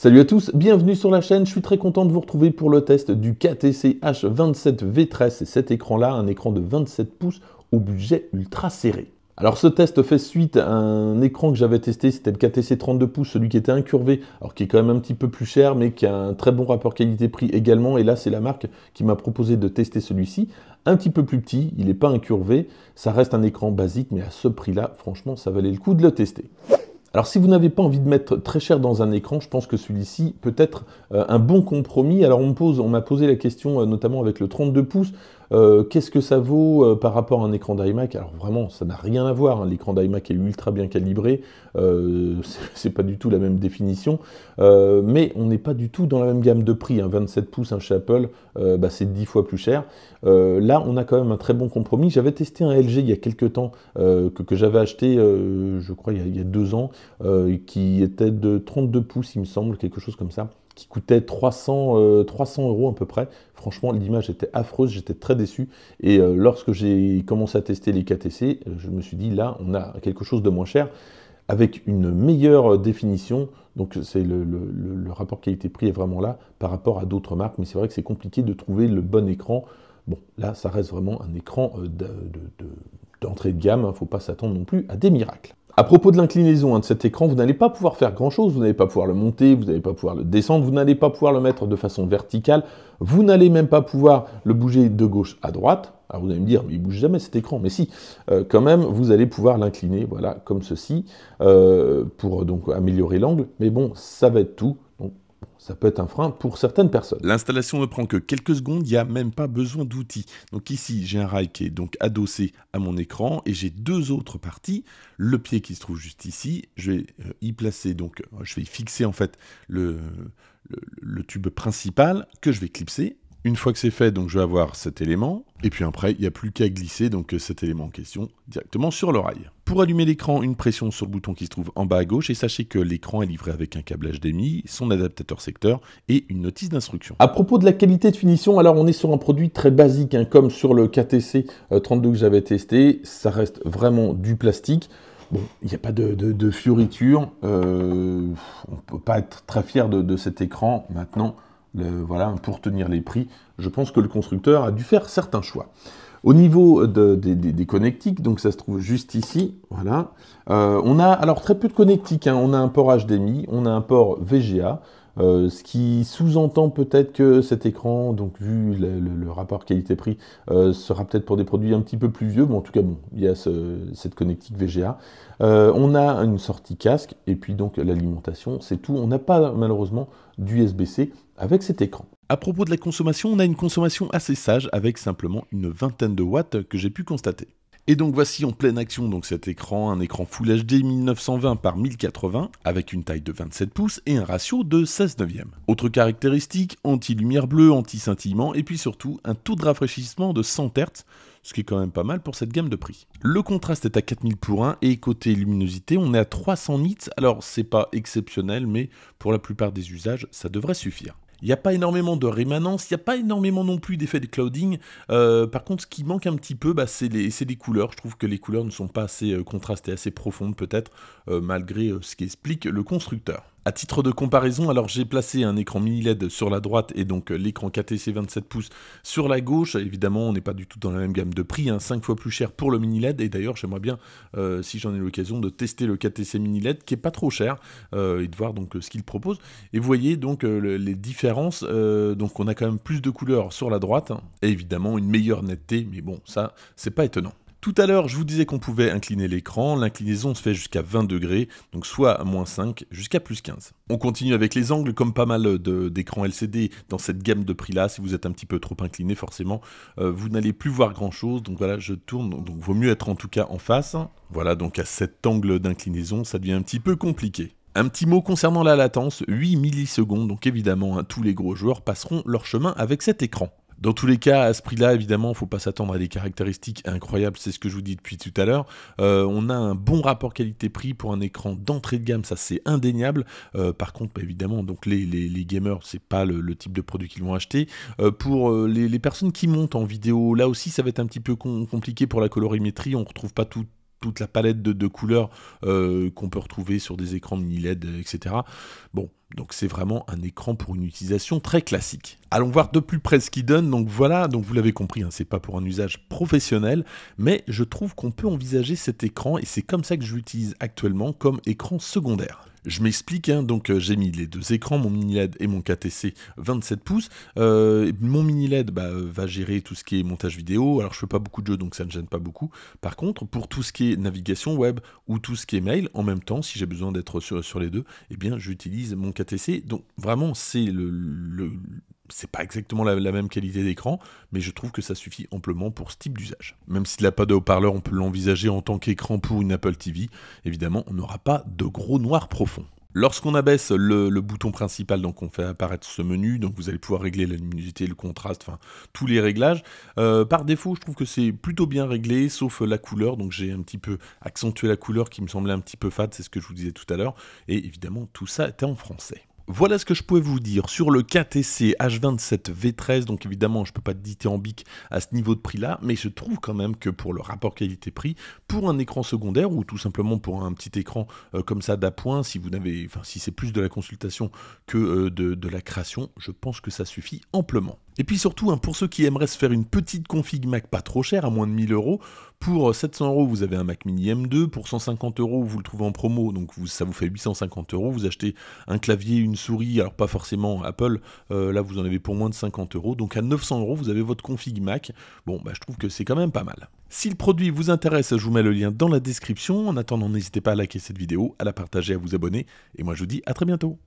Salut à tous, bienvenue sur la chaîne, je suis très content de vous retrouver pour le test du KTC H27V13 et cet écran-là, un écran de 27 pouces au budget ultra serré. Alors ce test fait suite à un écran que j'avais testé, c'était le KTC 32 pouces, celui qui était incurvé, alors qui est quand même un petit peu plus cher, mais qui a un très bon rapport qualité-prix également, et là c'est la marque qui m'a proposé de tester celui-ci, un petit peu plus petit, il n'est pas incurvé, ça reste un écran basique, mais à ce prix-là, franchement, ça valait le coup de le tester. Alors si vous n'avez pas envie de mettre très cher dans un écran, je pense que celui-ci peut être euh, un bon compromis. Alors on m'a posé la question euh, notamment avec le 32 pouces, euh, qu'est-ce que ça vaut euh, par rapport à un écran d'iMac? Alors vraiment, ça n'a rien à voir. Hein. L'écran d'iMac est ultra bien calibré. Euh, c'est pas du tout la même définition. mais on n'est pas du tout dans la même gamme de prix. 27 hein. pouces, un chez Apple, bah, c'est 10 fois plus cher. là, on a quand même un très bon compromis. J'avais testé un LG il y a quelques temps que, j'avais acheté, je crois, il y, a, il y, a, deux ans, qui était de 32 pouces, il me semble, quelque chose comme ça qui coûtait 300, 300 euh, euros à peu près. Franchement, l'image était affreuse, j'étais très déçu. Et euh, lorsque j'ai commencé à tester les KTC, euh, je me suis dit, là, on a quelque chose de moins cher, avec une meilleure définition. Donc, c'est le, rapport qualité-prix est vraiment là par rapport à d'autres marques. Mais c'est vrai que c'est compliqué de trouver le bon écran. Bon, là, ça reste vraiment un écran d'entrée de, gamme. Il hein. ne faut pas s'attendre non plus à des miracles. À propos de l'inclinaison hein, de cet écran, vous n'allez pas pouvoir faire grand chose, vous n'allez pas pouvoir le monter, vous n'allez pas pouvoir le descendre, vous n'allez pas pouvoir le mettre de façon verticale, vous n'allez même pas pouvoir le bouger de gauche à droite. Alors vous allez me dire, mais il bouge jamais cet écran, mais si, euh, quand même, vous allez pouvoir l'incliner, voilà, comme ceci, euh, pour donc améliorer l'angle, mais bon, ça va être tout ça peut être un frein pour certaines personnes. L'installation ne prend que quelques secondes, il n'y a même pas besoin d'outils. Donc ici, j'ai un rail qui est donc adossé à mon écran et j'ai deux autres parties. Le pied qui se trouve juste ici, je vais euh, y placer, donc euh, je vais y fixer en fait le, le tube principal que je vais clipser une fois que c'est fait, donc je vais avoir cet élément, et puis après, il n'y a plus qu'à glisser donc euh, cet élément en question directement sur le rail. Pour allumer l'écran, une pression sur le bouton qui se trouve en bas à gauche, et sachez que l'écran est livré avec un câble HDMI, son adaptateur secteur et une notice d'instruction. À propos de la qualité de finition, alors on est sur un produit très basique, hein, comme sur le KTC 32 euh, que j'avais testé, ça reste vraiment du plastique. Bon, il n'y a pas de, fioritures, euh, on ne peut pas être très fier de cet écran maintenant voilà, pour tenir les prix, je pense que le constructeur a dû faire certains choix. Au niveau des, connectiques, donc ça se trouve juste ici, voilà. Euh, on a alors très peu de connectiques, hein. on a un port HDMI, on a un port VGA, euh, ce qui sous-entend peut-être que cet écran, donc vu le, rapport qualité-prix, euh, sera peut-être pour des produits un petit peu plus vieux, mais en tout cas bon, il y a cette connectique VGA. on a une sortie casque et puis donc l'alimentation, c'est tout. On n'a pas malheureusement d'USB-C avec cet écran. À propos de la consommation, on a une consommation assez sage avec simplement une vingtaine de watts que j'ai pu constater. Et donc voici en pleine action donc cet écran, un écran Full HD 1920 par 1080 avec une taille de 27 pouces et un ratio de 16 neuvième. Autre caractéristique, anti-lumière bleue, anti-scintillement et puis surtout un taux de rafraîchissement de 100 Hz, ce qui est quand même pas mal pour cette gamme de prix. Le contraste est à 4000 pour 1 et côté luminosité on est à 300 nits, alors c'est pas exceptionnel mais pour la plupart des usages ça devrait suffire. Il n'y a pas énormément de rémanence, il n'y a pas énormément non plus d'effet de clouding. Euh, par contre, ce qui manque un petit peu, bah, c'est les, couleurs. Je trouve que les couleurs ne sont pas assez euh, contrastées, assez profondes peut-être, euh, malgré ce qu'explique le constructeur. À titre de comparaison, alors j'ai placé un écran mini LED sur la droite et donc l'écran KTC 27 pouces sur la gauche. Évidemment, on n'est pas du tout dans la même gamme de prix, hein, 5 fois plus cher pour le mini LED. Et d'ailleurs, j'aimerais bien, si j'en ai l'occasion, de tester le KTC mini LED qui est pas trop cher et de voir donc ce qu'il propose. Et vous voyez donc les différences. donc on a quand même plus de couleurs sur la droite hein, et évidemment une meilleure netteté, mais bon, ça c'est pas étonnant. Tout à l'heure, je vous disais qu'on pouvait incliner l'écran. L'inclinaison se fait jusqu'à 20 degrés, donc soit moins 5 jusqu'à plus 15. On continue avec les angles, comme pas mal d'écrans LCD dans cette gamme de prix-là. Si vous êtes un petit peu trop incliné, forcément, euh, vous n'allez plus voir grand-chose. Donc voilà, je tourne, donc vaut mieux être en tout cas en face. Voilà, donc à cet angle d'inclinaison, ça devient un petit peu compliqué. Un petit mot concernant la latence, 8 millisecondes, donc évidemment, hein, tous les gros joueurs passeront leur chemin avec cet écran. Dans tous les cas, à ce prix-là, évidemment, il ne faut pas s'attendre à des caractéristiques incroyables, c'est ce que je vous dis depuis tout à l'heure. Euh, on a un bon rapport qualité-prix pour un écran d'entrée de gamme, ça c'est indéniable. Euh, par contre, bah, évidemment, donc les, les, les gamers, c'est pas le, type de produit qu'ils vont acheter. Euh, pour les, personnes qui montent en vidéo, là aussi, ça va être un petit peu compliqué pour la colorimétrie. On ne retrouve pas tout toute la palette de, couleurs euh, qu'on peut retrouver sur des écrans mini LED, etc. Bon, donc c'est vraiment un écran pour une utilisation très classique. Allons voir de plus près ce qu'il donne. Donc voilà, donc vous l'avez compris, hein, c'est pas pour un usage professionnel, mais je trouve qu'on peut envisager cet écran et c'est comme ça que je l'utilise actuellement comme écran secondaire. Je m'explique, hein, donc euh, j'ai mis les deux écrans, mon mini LED et mon KTC 27 pouces. Euh, mon mini LED bah, va gérer tout ce qui est montage vidéo. Alors je fais pas beaucoup de jeux, donc ça ne gêne pas beaucoup. Par contre, pour tout ce qui est navigation web ou tout ce qui est mail, en même temps, si j'ai besoin d'être sur, les deux, eh bien j'utilise mon KTC. Donc vraiment, c'est le c'est pas exactement la, même qualité d'écran, mais je trouve que ça suffit amplement pour ce type d'usage. Même s'il n'a pas de haut-parleur, on peut l'envisager en tant qu'écran pour une Apple TV. Évidemment, on n'aura pas de gros noir profond. Lorsqu'on abaisse le, bouton principal, donc on fait apparaître ce menu, donc vous allez pouvoir régler la luminosité, le contraste, enfin tous les réglages. Euh, par défaut, je trouve que c'est plutôt bien réglé, sauf la couleur, donc j'ai un petit peu accentué la couleur qui me semblait un petit peu fade, c'est ce que je vous disais tout à l'heure. Et évidemment, tout ça était en français. Voilà ce que je pouvais vous dire sur le KTC H27 V13. Donc évidemment, je ne peux pas dithyrambique à ce niveau de prix-là, mais je trouve quand même que pour le rapport qualité-prix, pour un écran secondaire ou tout simplement pour un petit écran euh, comme ça d'appoint, si vous n'avez, enfin si c'est plus de la consultation que euh, de, de la création, je pense que ça suffit amplement. Et puis surtout, hein, pour ceux qui aimeraient se faire une petite config Mac pas trop chère, à moins de 1000 euros, pour 700 euros, vous avez un Mac Mini M2. Pour 150 euros, vous le trouvez en promo, donc ça vous fait 850 euros. Vous achetez un clavier, une souris, alors pas forcément Apple, euh, là vous en avez pour moins de 50 euros. Donc à 900 euros, vous avez votre config Mac. Bon, bah, je trouve que c'est quand même pas mal. Si le produit vous intéresse, je vous mets le lien dans la description. En attendant, n'hésitez pas à liker cette vidéo, à la partager, à vous abonner. Et moi je vous dis à très bientôt.